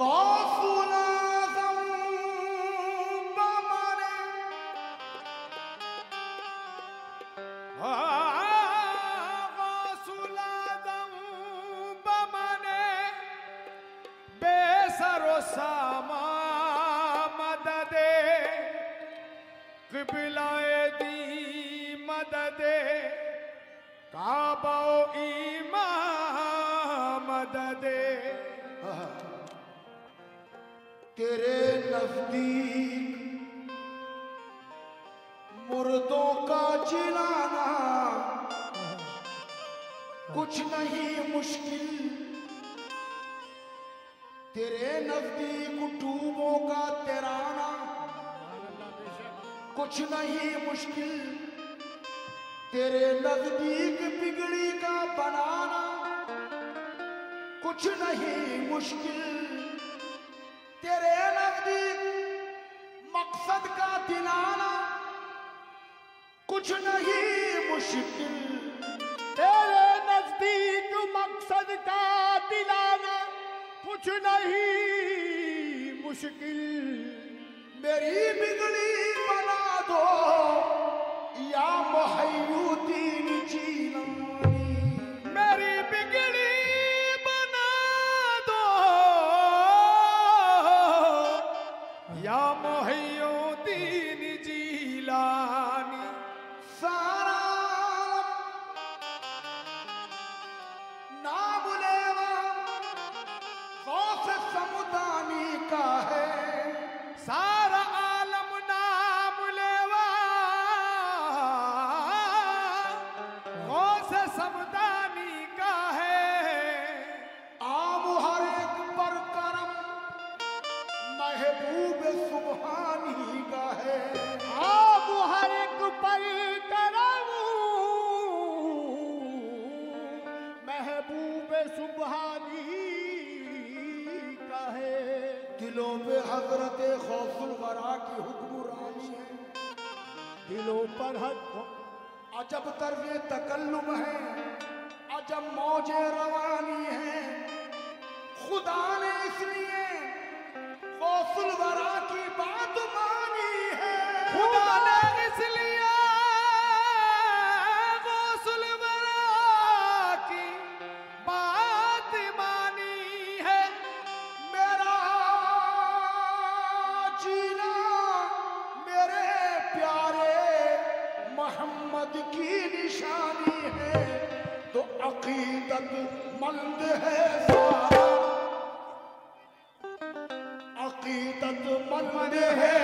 غوث الأعظم بمنے بے سر و ساما مدد. قبلہ دی مدد. کعبہ و ایمان مدد. تیرے نزدیک مردوں کا جلانا کچھ نہیں مشکل۔ تیرے نزدیک ٹوبوں کا تیرانا کچھ نہیں مشکل۔ تیرے نزدیک بگڑی کا بنانا کچھ نہیں مشکل۔ تیرے نزدیک مقصد کا دلانا کچھ نہیں، مشکل۔ تیرے نزدیک مقصد کا دلانا کچھ نہیں، مشکل۔ جیلانی سارا نام لیوا غوث سمدانی کا ہے سارا عالم نام لیوا غوث سمدانی کا ہے عام ہر ایک پر کرم محبوب سبحانی کا ہے خوف کی حکمرانی ہے۔ دلوں پر حق عجب طرز تکلم ہے۔ عجب موج روانی ہے۔ خدا نے اس لیے خوف الورا کی ਅਕੀਦਤ ਮੰਦ ਹੈ ਸਾਰਾ। ਅਕੀਦਤ ਮੰਦ ਹੈ